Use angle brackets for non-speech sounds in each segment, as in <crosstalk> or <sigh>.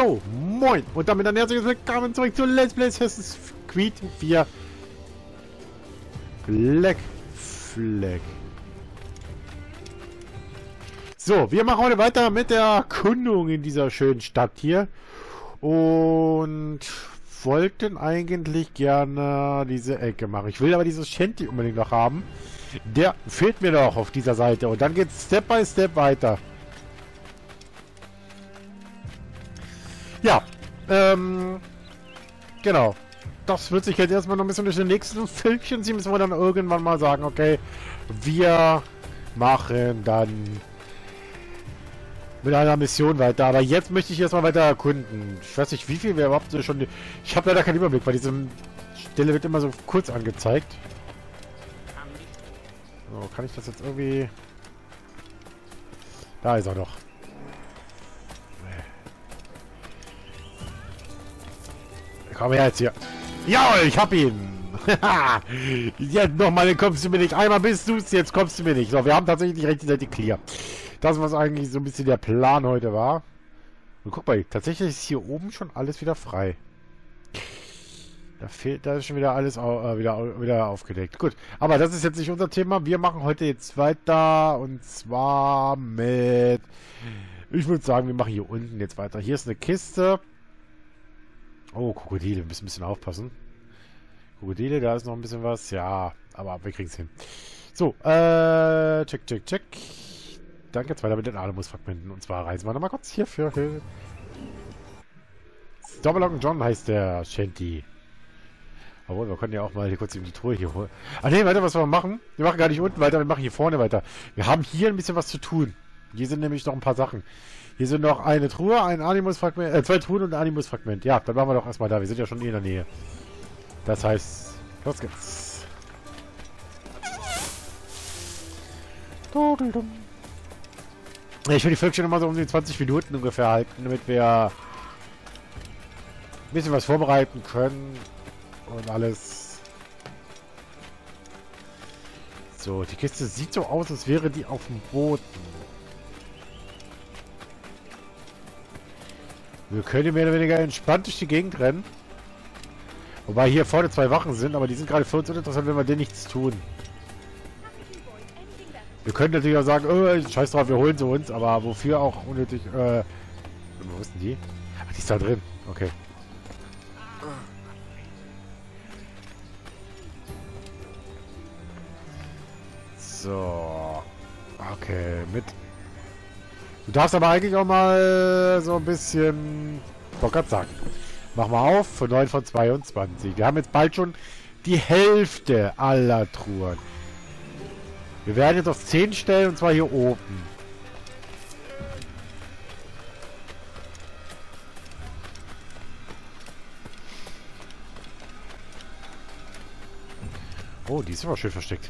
Jo, moin und damit ein herzliches Willkommen zurück zu Let's Play Assassin's Creed 4 Black Flag. So, wir machen heute weiter mit der Erkundung in dieser schönen Stadt hier und wollten eigentlich gerne diese Ecke machen. Ich will aber dieses Shanty unbedingt noch haben. Der fehlt mir doch auf dieser Seite und dann geht es Step by Step weiter. Ja, ähm, genau. Das wird sich jetzt erstmal noch ein bisschen durch den nächsten Filmchen ziehen, müssen wir dann irgendwann mal sagen, okay, wir machen dann mit einer Mission weiter. Aber jetzt möchte ich erstmal weiter erkunden. Ich weiß nicht, wie viel wir überhaupt schon... Ich habe leider keinen Überblick, weil diese Stelle wird immer so kurz angezeigt. So, kann ich das jetzt irgendwie... Da ist er doch. Komm her jetzt hier. Ja, ich hab ihn. <laughs> jetzt nochmal, kommst du mir nicht. Einmal bist du es, jetzt kommst du mir nicht. So, wir haben tatsächlich Seite clear. Das, was eigentlich so ein bisschen der Plan heute war. Und guck mal, tatsächlich ist hier oben schon alles wieder frei. Da fehlt, da ist schon wieder alles äh, wieder, wieder aufgedeckt. Gut, aber das ist jetzt nicht unser Thema. Wir machen heute jetzt weiter und zwar mit... Ich würde sagen, wir machen hier unten jetzt weiter. Hier ist eine Kiste. Oh, Krokodile. Wir müssen ein bisschen aufpassen. Krokodile, da ist noch ein bisschen was. Ja, aber wir kriegen es hin. So, äh, check, check, check. Dann geht's weiter mit den Animus-Fragmenten. Und zwar reisen wir nochmal kurz hier für... für Long John heißt der Shanty. Obwohl, wir können ja auch mal hier kurz in die Truhe hier holen. Ah ne, weiter, was wir machen? Wir machen gar nicht unten weiter, wir machen hier vorne weiter. Wir haben hier ein bisschen was zu tun. Hier sind nämlich noch ein paar Sachen. Hier sind noch eine Truhe, ein Animus-Fragment, äh, zwei Truhen und ein Animus-Fragment. Ja, dann machen wir doch erstmal da. Wir sind ja schon eh in der Nähe. Das heißt, los geht's. Ich will die Völkchen immer so um die 20 Minuten ungefähr halten, damit wir ein bisschen was vorbereiten können und alles. So, die Kiste sieht so aus, als wäre die auf dem Boden. Wir können mehr oder weniger entspannt durch die Gegend rennen. Wobei hier vorne zwei Wachen sind, aber die sind gerade für uns uninteressant, wenn wir denen nichts tun. Wir können natürlich auch sagen, oh, scheiß drauf, wir holen sie uns, aber wofür auch unnötig, äh... Wo ist denn die? Ach, die ist da drin. Okay. So. Okay, mit Du darfst aber eigentlich auch mal so ein bisschen... Bock sagen. Mach mal auf, von 9 von 22. Wir haben jetzt bald schon die Hälfte aller Truhen. Wir werden jetzt auf 10 stellen, und zwar hier oben. Oh, die ist aber schön versteckt.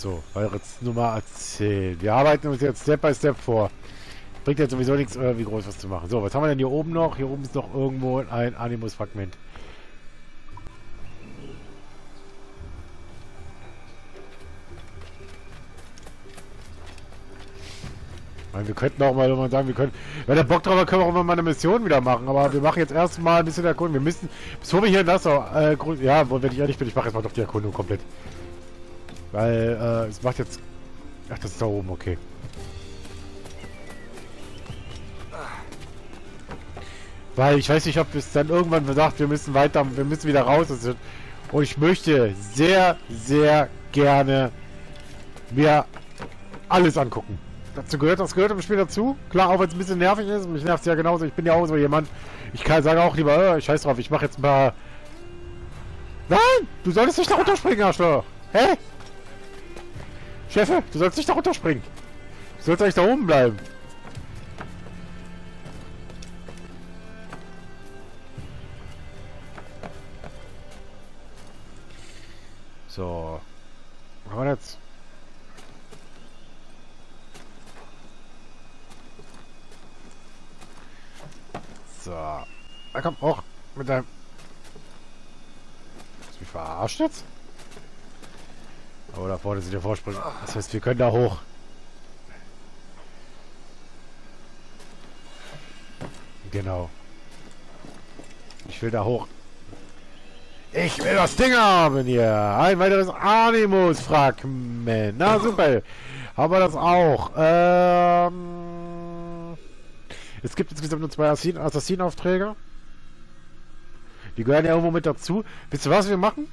So, eure Nummer 10. Wir arbeiten uns jetzt Step by Step vor. Bringt jetzt sowieso nichts, irgendwie groß was zu machen. So, was haben wir denn hier oben noch? Hier oben ist noch irgendwo ein Animus-Fragment. wir könnten auch mal sagen, wir können, wenn der Bock drauf hat, können wir auch mal eine Mission wieder machen. Aber wir machen jetzt erstmal ein bisschen Erkundung. Wir müssen, bevor wir hier in Nassau, äh, ja, wenn ich ehrlich bin, ich mache jetzt mal doch die Erkundung komplett. Weil, äh, es macht jetzt... Ach, das ist da oben, okay. Weil ich weiß nicht, ob es dann irgendwann sagt, wir müssen weiter, wir müssen wieder raus. Und ich möchte sehr, sehr gerne mir alles angucken. Dazu gehört, das gehört im Spiel dazu. Klar, auch wenn es ein bisschen nervig ist. Mich nervt es ja genauso. Ich bin ja auch so jemand. Ich kann sagen auch lieber, äh, scheiß drauf, ich mache jetzt ein paar... Nein! Du solltest nicht da runterspringen, Arschloch! Hä? Chefe, du sollst nicht da runterspringen. Du sollst eigentlich da oben bleiben. So. Was haben wir jetzt? So. Na komm, hoch. Mit deinem... Hast du mich verarscht jetzt? Oh, da vorne sind der Vorsprung. Das heißt, wir können da hoch. Genau. Ich will da hoch. Ich will das Ding haben hier. Ein weiteres Animus-Fragment. Na super. Haben wir das auch. Ähm, es gibt insgesamt nur zwei Assassinenaufträge. Die gehören ja irgendwo mit dazu. Wisst ihr, was wir machen?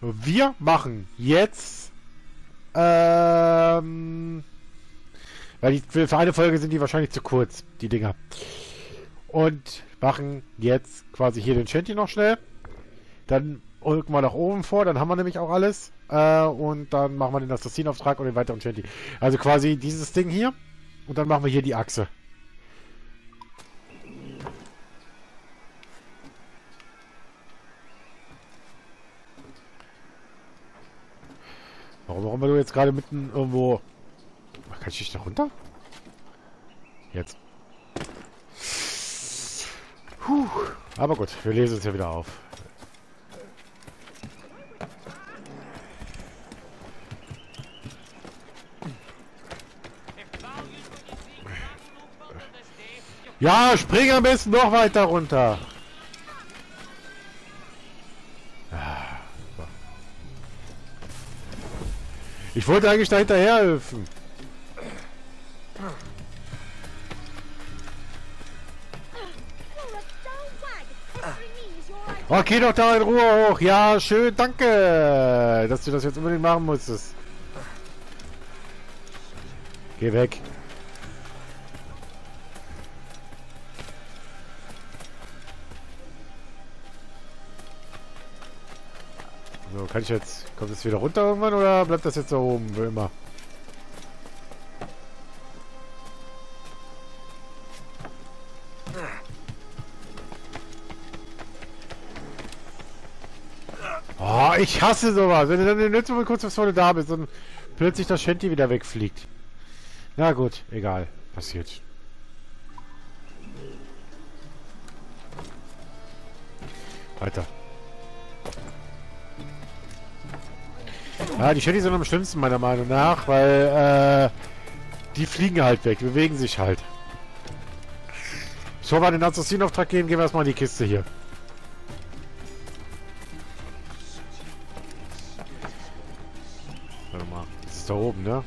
Wir machen jetzt ähm, weil die, für eine Folge sind die wahrscheinlich zu kurz, die Dinger. Und machen jetzt quasi hier den Shanty noch schnell. Dann rücken wir nach oben vor, dann haben wir nämlich auch alles. Äh, und dann machen wir den Assassinauftrag und den weiteren Shanty. Also quasi dieses Ding hier. Und dann machen wir hier die Achse. Warum, warum du jetzt gerade mitten irgendwo kann ich da runter? Jetzt. Puh. Aber gut, wir lesen es ja wieder auf. Ja, spring am besten noch weiter runter. Ich wollte eigentlich da hinterher helfen. Geh doch da in Ruhe hoch. Ja, schön, danke, dass du das jetzt unbedingt machen musstest. Geh weg. Kann ich jetzt... Kommt es wieder runter irgendwann oder bleibt das jetzt da oben, wie immer? ich hasse sowas. Wenn du dann nicht mal kurz du da bist und plötzlich das Shanty wieder wegfliegt. Na gut, egal. Passiert. Weiter. Ja, die Shanty sind am schlimmsten meiner Meinung nach, weil äh, die fliegen halt weg, bewegen sich halt. So, wir den Assassinauftrag gehen, gehen wir erstmal in die Kiste hier. da oben, ne?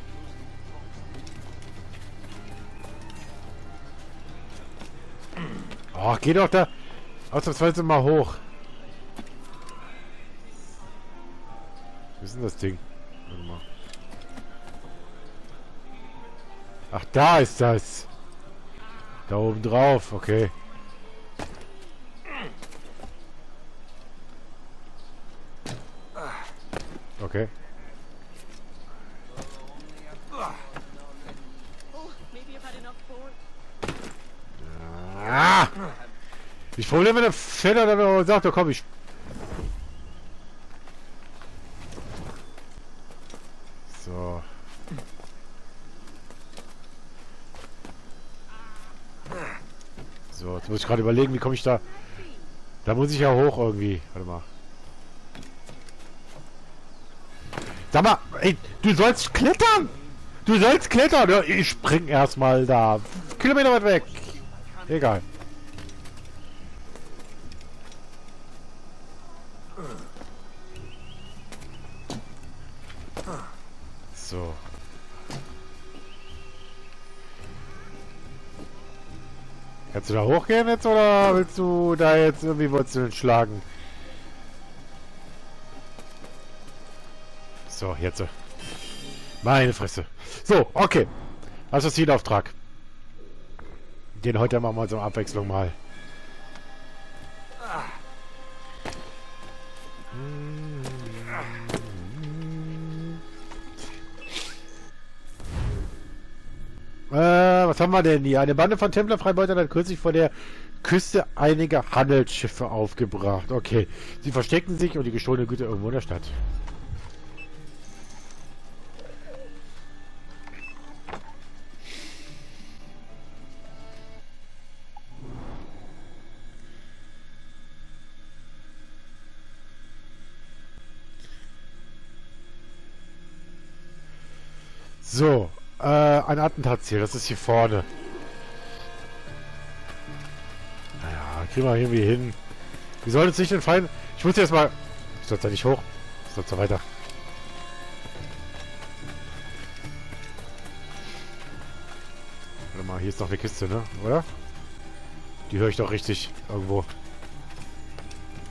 Oh, geh doch da ausnahmsweise mal hoch. Wie ist denn das Ding? Warte mal. Ach, da ist das. Da oben drauf, okay. Okay. Ah! Ich Problem mit der Feder, der sagt, da komm ich. So. So, jetzt muss ich gerade überlegen, wie komme ich da... Da muss ich ja hoch irgendwie. Warte mal. Sag mal, ey, du sollst klettern! Du sollst klettern! Ich spring erstmal da. Kilometer weit weg. Egal. So. Kannst du da hochgehen jetzt oder willst du da jetzt irgendwie Wurzeln schlagen? So, jetzt. Meine Fresse. So, okay. Also Zielauftrag. Den heute machen wir zur Abwechslung mal. Äh, was haben wir denn hier? Eine Bande von Templerfreibeutern hat kürzlich vor der Küste einige Handelsschiffe aufgebracht. Okay. Sie verstecken sich und die gestohlene Güter irgendwo in der Stadt. So, äh, ein Attentatsziel, das ist hier vorne. kriegen wir irgendwie hin. Wie soll es sich denn fallen? Ich muss jetzt mal... Stürzt er nicht hoch? Stürzt er weiter? Warte mal, hier ist noch eine Kiste, ne? Oder? Die höre ich doch richtig irgendwo.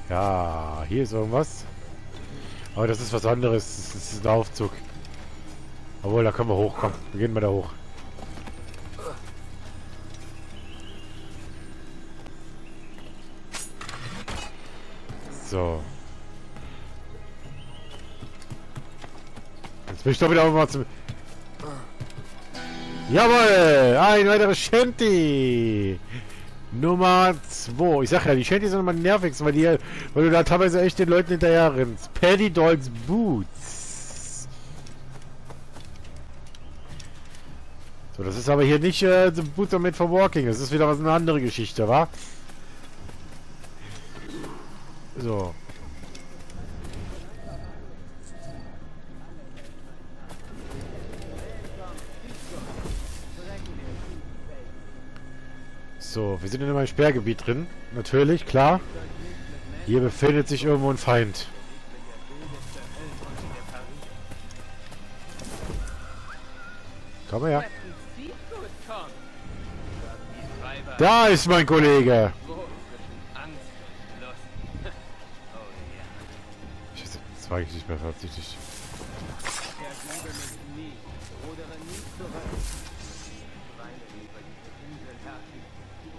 Ja, hier ist irgendwas. Aber das ist was anderes. Das ist ein Aufzug. Obwohl, da können wir hochkommen. Wir gehen mal da hoch. So. Jetzt bin ich doch wieder mal zum... Jawohl! Ein weiteres Shanty! Nummer 2. Ich sag ja, die Shanty sind immer nervigsten, weil, die, weil du da teilweise echt den Leuten hinterher rennst. Paddy Dolls Boots. So, das ist aber hier nicht äh, The Boots of Made for Walking. Das ist wieder was eine andere Geschichte, wa? So. So, wir sind in einem Sperrgebiet drin. Natürlich, klar. Hier befindet sich irgendwo ein Feind. Komm her. Da ist mein Kollege. Scheiße, das war ich nicht mehr tatsächlich.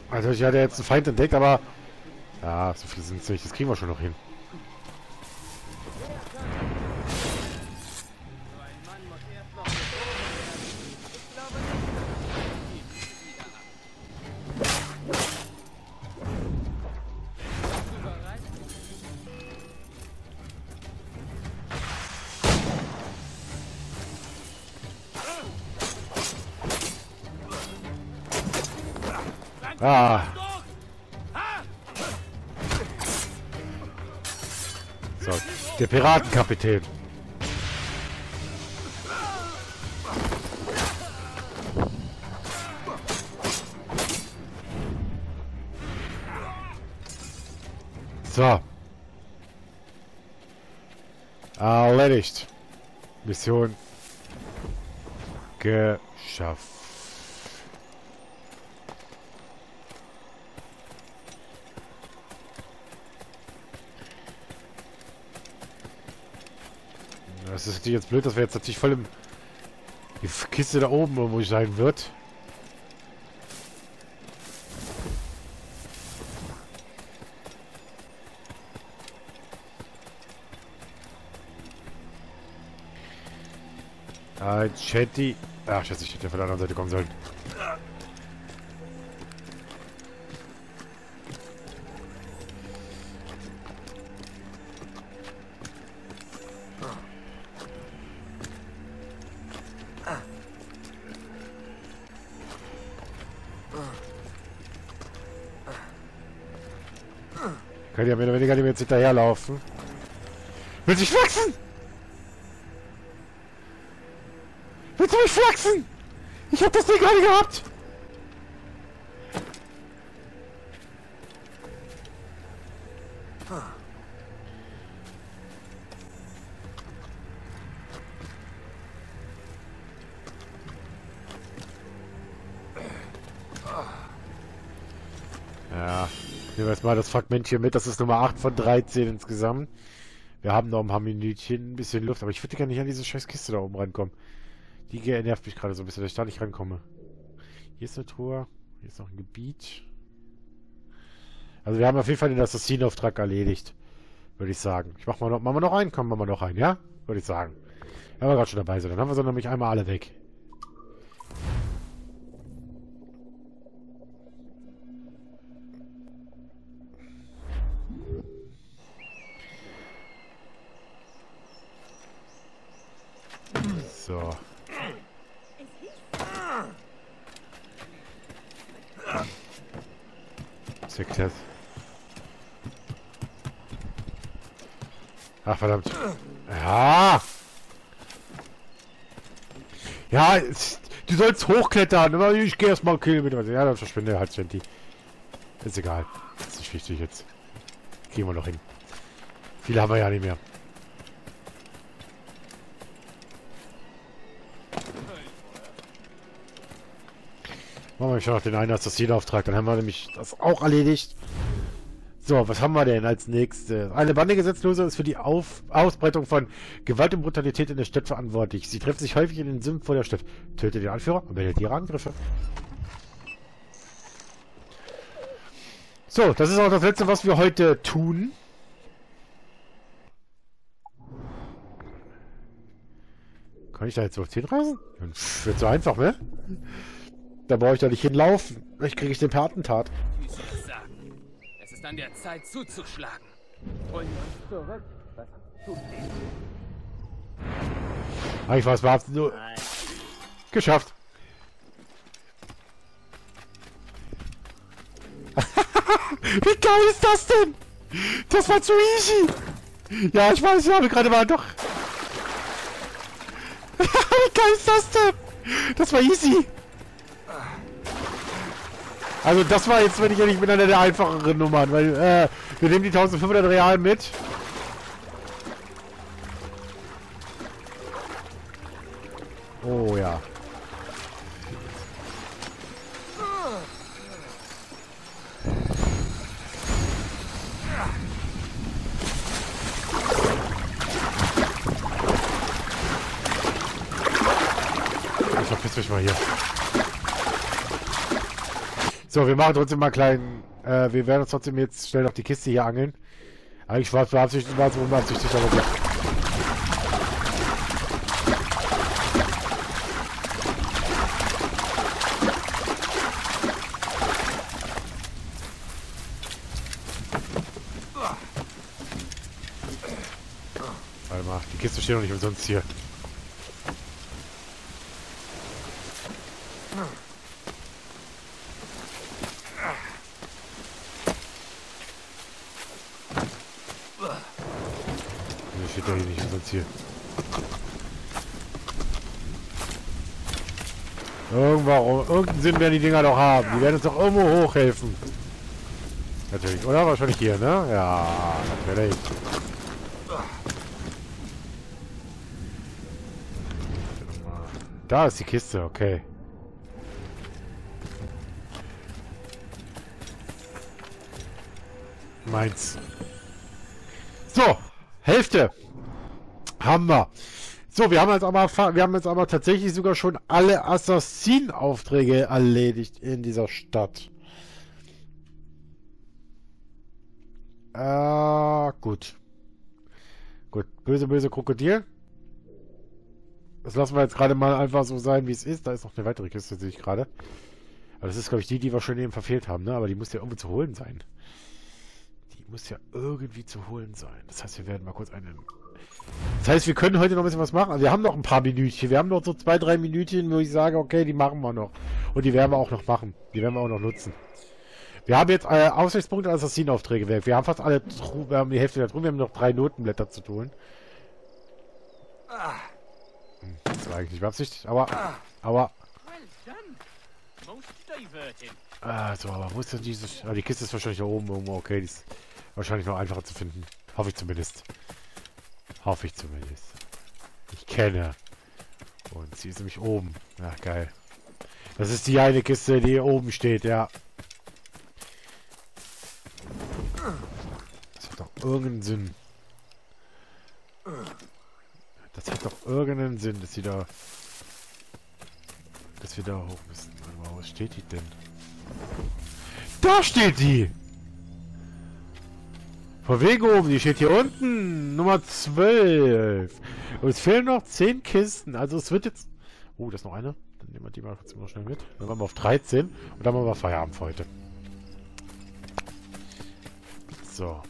Also ich hatte jetzt einen Feind entdeckt, aber... Ja, so viele sind es nicht. Das kriegen wir schon noch hin. Piratenkapitän. So. Erledigt. Mission geschafft. Das ist natürlich jetzt blöd, dass wir jetzt natürlich voll im... Die Kiste da oben irgendwo sein wird. Ah, Chatty. Ach, scheiße, ich hätte von der anderen Seite kommen sollen. Mehr oder weniger dem jetzt hinterherlaufen. Will sich flachsen! Willst du mich flachsen? Ich hab das Ding gerade gehabt! Nehmen wir jetzt mal das Fragment hier mit. Das ist Nummer 8 von 13 insgesamt. Wir haben noch ein paar Minütchen, ein bisschen Luft. Aber ich würde gerne nicht an diese scheiß Kiste da oben rankommen. Die nervt mich gerade so ein bisschen, dass ich da nicht rankomme. Hier ist eine Truhe. Hier ist noch ein Gebiet. Also wir haben auf jeden Fall den Assassinauftrag erledigt. Würde ich sagen. Ich mach mal noch, machen wir noch einen? Kommen wir noch einen, ja? Würde ich sagen. Wenn wir gerade schon dabei sind. Dann haben wir so nämlich einmal alle weg. So. Sekret. Ach, verdammt. Ja! Ja, du sollst hochklettern. Ich gehe erstmal einen Kilometer. Ja, dann verschwinde halt, Genti. Ist egal. Ist nicht wichtig jetzt. Kriegen wir noch hin. Viele haben wir ja nicht mehr. Schon noch den einen Assassinauftrag, dann haben wir nämlich das auch erledigt. So, was haben wir denn als nächstes? Eine Bande Gesetzloser ist für die Auf Ausbreitung von Gewalt und Brutalität in der Stadt verantwortlich. Sie treffen sich häufig in den Sümpfen vor der Stadt. Tötet den Anführer und meldet ihre Angriffe. So, das ist auch das letzte, was wir heute tun. Kann ich da jetzt auf 10 reisen? Wird so einfach, ne? Da brauche ich doch nicht hinlaufen. Vielleicht kriege ich den. Wie soll ich sagen? Es ist an der Zeit zuzuschlagen. Holen wir uns zurück. Was tut ich weiß, war nur... Geschafft. <laughs> Wie geil ist das denn? Das war zu easy. Ja, ich weiß, ich habe gerade mal doch... <laughs> Wie geil ist das denn? Das war easy. Also das war jetzt, wenn ich ehrlich bin, eine der einfacheren Nummern, weil äh, wir nehmen die 1500 Real mit. Oh ja. Ich verpiss mich mal hier. So, wir machen trotzdem mal kleinen. Äh, wir werden uns trotzdem jetzt schnell noch die Kiste hier angeln. Eigentlich war es beabsichtigt, war es unbeabsichtigt, aber gut. Warte mal, die Kiste steht noch nicht umsonst hier. Nee, steht doch hier nicht umsonst hier. Irgendwo, irgendeinen Sinn werden die Dinger doch haben. Die werden uns doch irgendwo hochhelfen. Natürlich, oder? Wahrscheinlich hier, ne? Ja, natürlich. Da ist die Kiste, okay. Meins. So, Hälfte. Haben wir. So, wir haben jetzt aber wir haben jetzt aber tatsächlich sogar schon alle Assassinaufträge erledigt in dieser Stadt. Äh, gut. Gut, böse, böse Krokodil. Das lassen wir jetzt gerade mal einfach so sein, wie es ist. Da ist noch eine weitere Kiste, sehe ich gerade. Aber das ist, glaube ich, die, die wir schon eben verfehlt haben, ne? Aber die muss ja irgendwo zu holen sein. Die muss ja irgendwie zu holen sein. Das heißt, wir werden mal kurz einen... Das heißt, wir können heute noch ein bisschen was machen. Also wir haben noch ein paar Minütchen. Wir haben noch so zwei, drei Minütchen, wo ich sage, okay, die machen wir noch. Und die werden wir auch noch machen. Die werden wir auch noch nutzen. Wir haben jetzt äh, Aussichtspunkte und Assassinaufträge weg. Wir haben fast alle... Tru- Wir haben die Hälfte da drin. Wir haben noch drei Notenblätter zu tun. Hm, Das war eigentlich nicht beabsichtigt, aber... Aber... Ah, so, aber wo ist denn dieses... Ah, die Kiste ist wahrscheinlich da oben irgendwo. Okay, die ist wahrscheinlich noch einfacher zu finden. Hoffe ich zumindest. Hoffe ich zumindest. Ich kenne. Und sie ist nämlich oben. Ja, geil. Das ist die eine Kiste, die hier oben steht, ja. Das hat doch irgendeinen Sinn. Das hat doch irgendeinen Sinn, dass sie da... Dass wir da hoch müssen. Warte mal, wo steht die denn? Da steht die! Oben, die steht hier unten. Nummer 12. Und es fehlen noch 10 Kisten. Also es wird jetzt... Oh, da ist noch eine. Dann nehmen wir die mal kurz mal schnell mit. Dann waren wir auf 13. Und dann machen wir Feierabend für heute. So.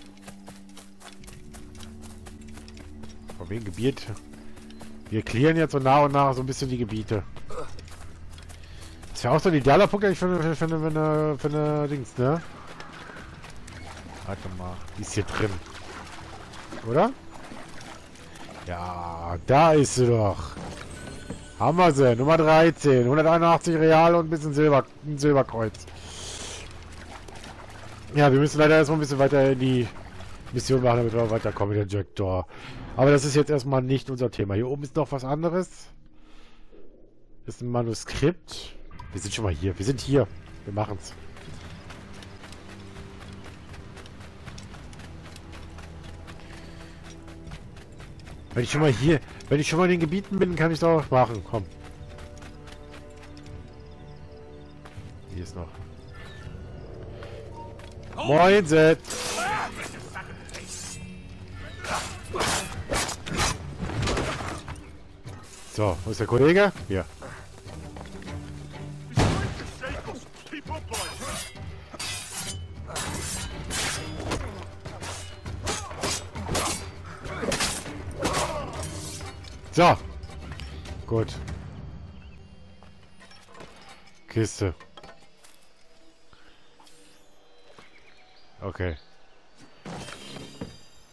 Von wegen Gebiet. Wir clearen jetzt so nach und nach so ein bisschen die Gebiete. Das wäre auch so ein idealer Punkt eigentlich für eine, für eine, für eine, für eine Dings, ne? Warte mal, die ist hier drin. Oder? Ja, da ist sie doch. Haben wir sie. Nummer 13. 181 Real und ein bisschen Silber, ein Silberkreuz. Ja, wir müssen leider erstmal ein bisschen weiter in die Mission machen, damit wir weiterkommen mit der Jackdaw. Aber das ist jetzt erstmal nicht unser Thema. Hier oben ist noch was anderes. Das ist ein Manuskript. Wir sind schon mal hier. Wir sind hier. Wir machen's. Wenn ich schon mal hier, wenn ich schon mal in den Gebieten bin, kann ich es auch machen. Komm. Hier ist noch. Moin, Zed. So, wo ist der Kollege? Hier. So. Gut. Kiste. Okay.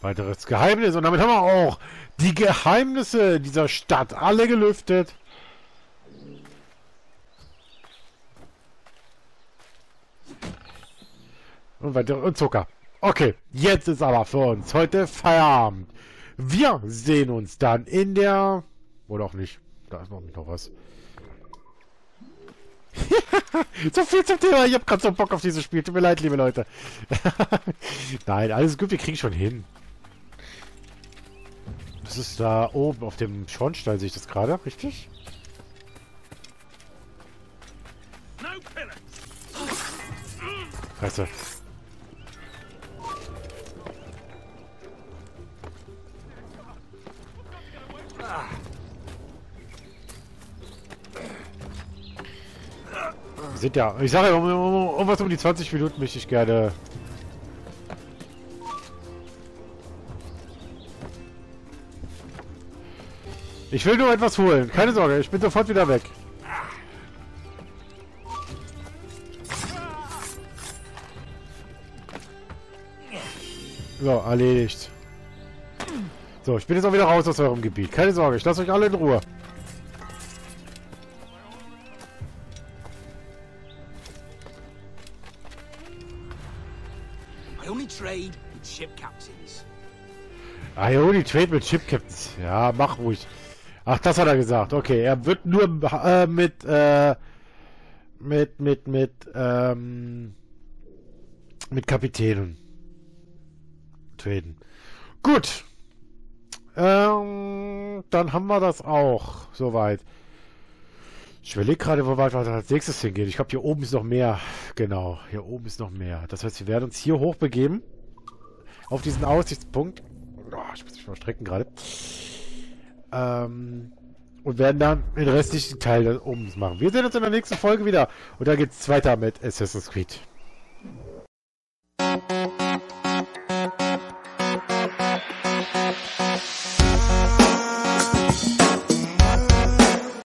Weiteres Geheimnis. Und damit haben wir auch die Geheimnisse dieser Stadt alle gelüftet. Und weiter und Zucker. Okay, jetzt ist aber für uns heute Feierabend. Wir sehen uns dann in der... Oder auch nicht. Da ist noch, noch was. <laughs> so viel zum Thema. Ich hab gerade so Bock auf dieses Spiel. Tut mir leid, liebe Leute. <laughs> Nein, alles gut. Wir kriegen schon hin. Das ist da oben auf dem Schornstein, sehe ich das gerade. Richtig? Fresse. Wir sind ja... Ich sage ja, um, um, um, was um die 20 Minuten möchte ich gerne... Ich will nur etwas holen. Keine Sorge, ich bin sofort wieder weg. So, erledigt. So, ich bin jetzt auch wieder raus aus eurem Gebiet. Keine Sorge, ich lasse euch alle in Ruhe. I only trade mit Ship Captains. Ja, mach ruhig. Ach, das hat er gesagt. Okay, er wird nur äh, mit, äh, mit, mit, mit, ähm, mit Kapitänen traden. Gut. Ähm, dann haben wir das auch. Soweit. Ich überlege gerade, wo wir als nächstes hingehen. Ich glaube, hier oben ist noch mehr. Genau, hier oben ist noch mehr. Das heißt, wir werden uns hier hochbegeben. Auf diesen Aussichtspunkt. Oh, ich muss mich mal strecken gerade. Ähm, und werden dann den restlichen Teil da oben machen. Wir sehen uns in der nächsten Folge wieder. Und da geht es weiter mit Assassin's Creed.